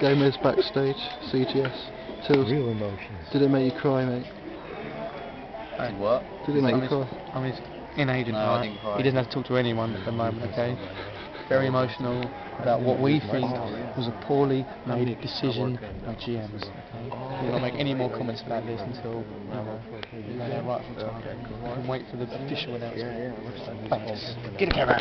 Gomez backstage, CGS. TiLs, Real emotions. did it make you cry, mate? Did what? Did it make you I'm cry? his, I'm in agent, No, right? He doesn't have to talk to anyone at the moment, okay? Very emotional about what we think was a poorly made decision by GMs. Okay? We'll not make any more comments about this until you we know rightful time. We can wait for the official announcement. Thanks. Get a camera.